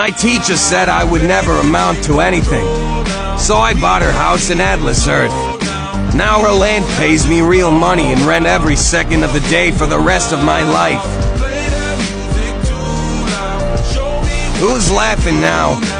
My teacher said I would never amount to anything. So I bought her house in Atlas Earth. Now her land pays me real money and rent every second of the day for the rest of my life. Who's laughing now?